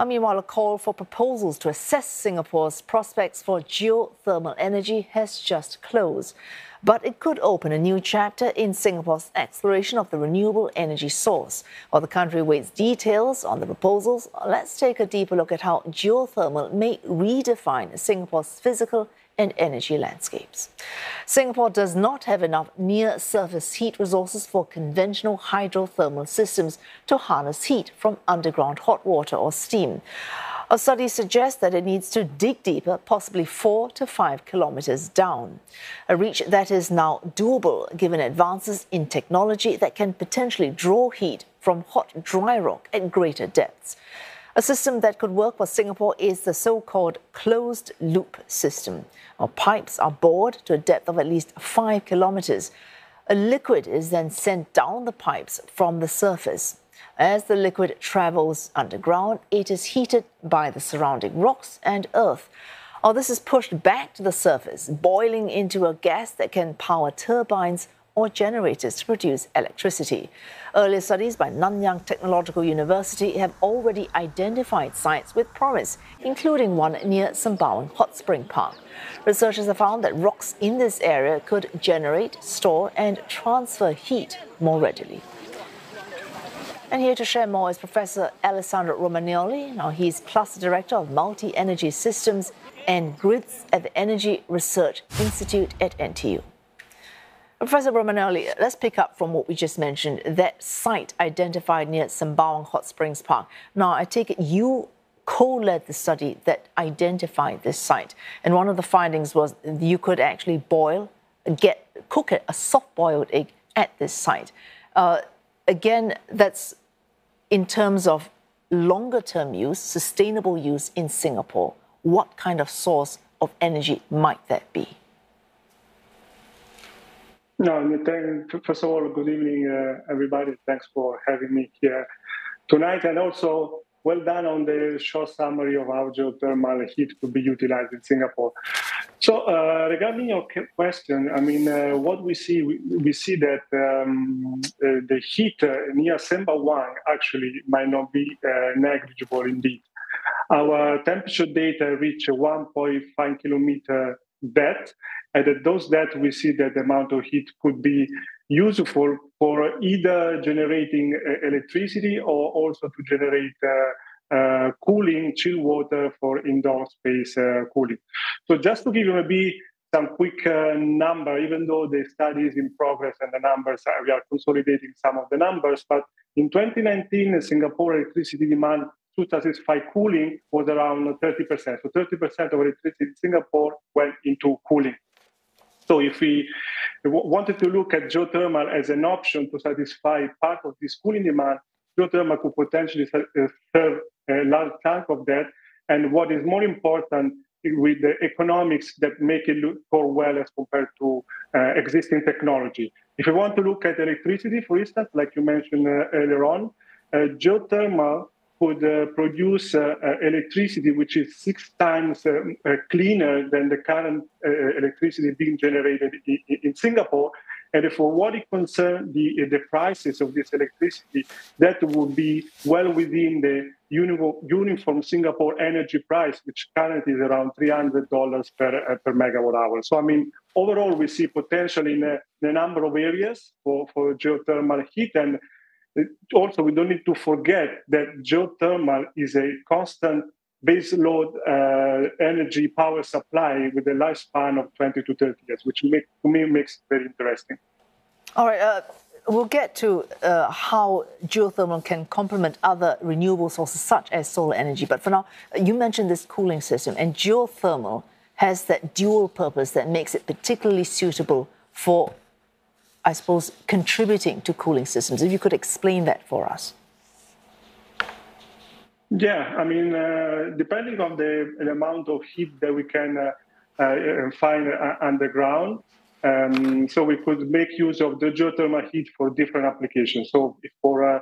Uh, meanwhile, a call for proposals to assess Singapore's prospects for geothermal energy has just closed. But it could open a new chapter in Singapore's exploration of the renewable energy source. While the country waits details on the proposals, let's take a deeper look at how geothermal may redefine Singapore's physical and energy landscapes. Singapore does not have enough near surface heat resources for conventional hydrothermal systems to harness heat from underground hot water or steam. A study suggests that it needs to dig deeper, possibly four to five kilometers down. A reach that is now doable given advances in technology that can potentially draw heat from hot, dry rock at greater depths. A system that could work for Singapore is the so called closed loop system. Our pipes are bored to a depth of at least five kilometers. A liquid is then sent down the pipes from the surface. As the liquid travels underground, it is heated by the surrounding rocks and earth. Or this is pushed back to the surface, boiling into a gas that can power turbines or generators to produce electricity. Earlier studies by Nanyang Technological University have already identified sites with promise, including one near Sembawang Hot Spring Park. Researchers have found that rocks in this area could generate, store, and transfer heat more readily. And here to share more is Professor Alessandro Romagnoli. Now, he's Cluster Director of Multi Energy Systems and Grids at the Energy Research Institute at NTU. Professor Romagnoli, let's pick up from what we just mentioned, that site identified near Sembawang Hot Springs Park. Now, I take it you co-led the study that identified this site. And one of the findings was you could actually boil, get, cook it, a soft-boiled egg at this site. Uh, again, that's in terms of longer-term use, sustainable use in Singapore. What kind of source of energy might that be? No, thank, first of all, good evening, uh, everybody. Thanks for having me here tonight. And also, well done on the short summary of how geothermal heat could be utilized in Singapore. So, uh, regarding your question, I mean, uh, what we see, we, we see that um, uh, the heat uh, near Sembawang actually might not be uh, negligible indeed. Our temperature data reach 1.5 kilometer depth, and at those depths, we see that the amount of heat could be useful for either generating uh, electricity or also to generate uh, uh, cooling, chill water for indoor space uh, cooling. So just to give you maybe some quick uh, number, even though the study is in progress and the numbers, are, we are consolidating some of the numbers, but in 2019, Singapore electricity demand to satisfy cooling was around 30%. So 30% of electricity in Singapore went into cooling. So if we wanted to look at geothermal as an option to satisfy part of this cooling demand, geothermal could potentially uh, serve a large chunk of that. And what is more important, with the economics that make it look for well as compared to uh, existing technology. If you want to look at electricity, for instance, like you mentioned uh, earlier on, uh, geothermal could uh, produce uh, uh, electricity which is six times um, uh, cleaner than the current uh, uh, electricity being generated in, in Singapore. And for what it concerns the, the prices of this electricity, that would be well within the uniform Singapore energy price, which currently is around $300 per, per megawatt hour. So, I mean, overall, we see potential in a, in a number of areas for, for geothermal heat. And also we don't need to forget that geothermal is a constant base load uh, energy power supply with a lifespan of 20 to 30 years, which make, to me makes it very interesting. All right. Uh, we'll get to uh, how geothermal can complement other renewable sources such as solar energy. But for now, you mentioned this cooling system, and geothermal has that dual purpose that makes it particularly suitable for I suppose, contributing to cooling systems. If you could explain that for us. Yeah, I mean, uh, depending on the, the, amount of heat that we can uh, uh, find uh, underground, um, so we could make use of the geothermal heat for different applications. So for uh,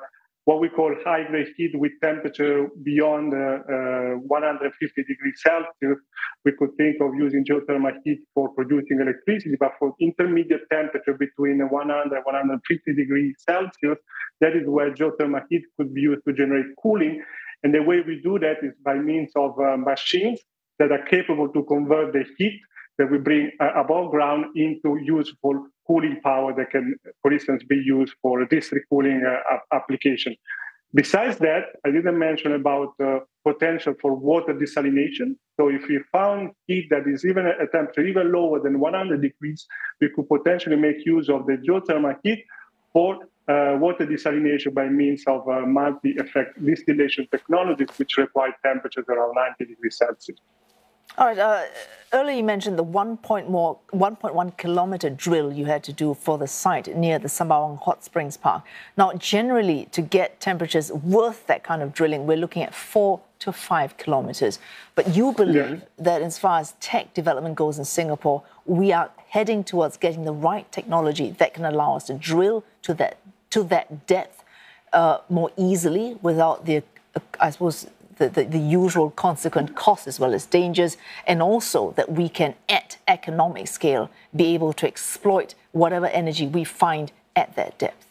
what we call high grade heat with temperature beyond uh, uh, 150 degrees Celsius. We could think of using geothermal heat for producing electricity, but for intermediate temperature between 100 and 150 degrees Celsius, that is where geothermal heat could be used to generate cooling. And the way we do that is by means of uh, machines that are capable to convert the heat that we bring uh, above ground into useful cooling power that can, for instance, be used for district cooling uh, application. Besides that, I didn't mention about uh, potential for water desalination. So if we found heat that is even a temperature even lower than 100 degrees, we could potentially make use of the geothermal heat for uh, water desalination by means of uh, multi-effect distillation technologies, which require temperatures around 90 degrees Celsius. All right. Uh, earlier you mentioned the 1.1 kilometer drill you had to do for the site near the Sembawang Hot Springs Park. Now, generally, to get temperatures worth that kind of drilling, we're looking at four to five kilometers. But you believe yeah. that as far as tech development goes in Singapore, we are heading towards getting the right technology that can allow us to drill to that to that depth uh, more easily without the, uh, I suppose, the, the, the, usual consequent costs as well as dangers, and also that we can, at economic scale, be able to exploit whatever energy we find at that depth?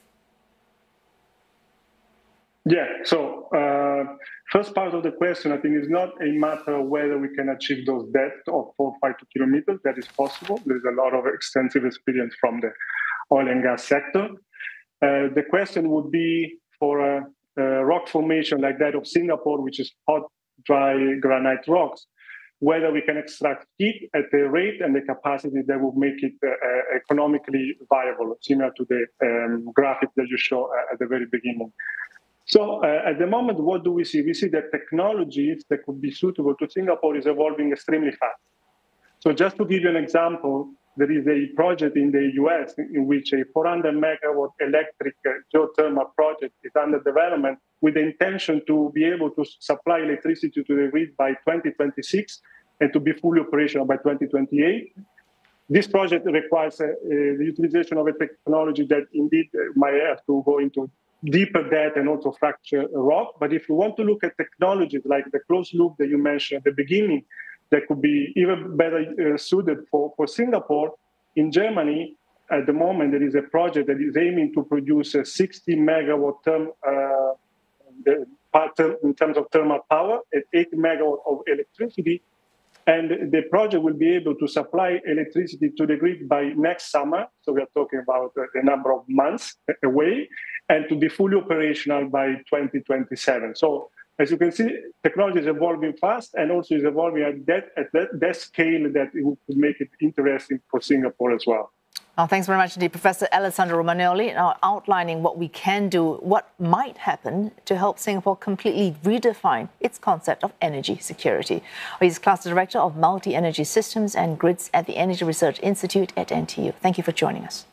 Yeah, so uh, first part of the question, I think, is not a matter of whether we can achieve those depths of four or five kilometers. That is possible. There's a lot of extensive experience from the oil and gas sector. Uh, the question would be for a uh, rock formation like that of Singapore, which is hot, dry granite rocks, whether we can extract heat at the rate and the capacity that will make it uh, uh economically viable, similar to the um, graphic that you show uh, at the very beginning. So uh, at the moment, what do we see? We see that technologies that could be suitable to Singapore is evolving extremely fast. So just to give you an example, there is a project in the US in which a 400 megawatt electric geothermal project is under development with the intention to be able to supply electricity to the grid by 2026 and to be fully operational by 2028. This project requires uh, uh, the utilization of a technology that indeed uh, might have to go into deeper depth and also fracture rock. But if you want to look at technologies like the closed loop that you mentioned at the beginning, that could be even better uh, suited for, for Singapore. In Germany, at the moment, there is a project that is aiming to produce a 60 megawatt term, uh, in terms of thermal power at 80 megawatt of electricity. And the project will be able to supply electricity to the grid by next summer. So we are talking about a number of months away, and to be fully operational by 2027. So as you can see, technology is evolving fast and also is evolving at that, at that, that scale that it would make it interesting for Singapore as well. Well, thanks very much indeed, Professor Alessandro Romagnoli, now outlining what we can do, what might happen to help Singapore completely redefine its concept of energy security. He's Cluster Director of Multi Energy Systems and Grids at the Energy Research Institute at NTU. Thank you for joining us.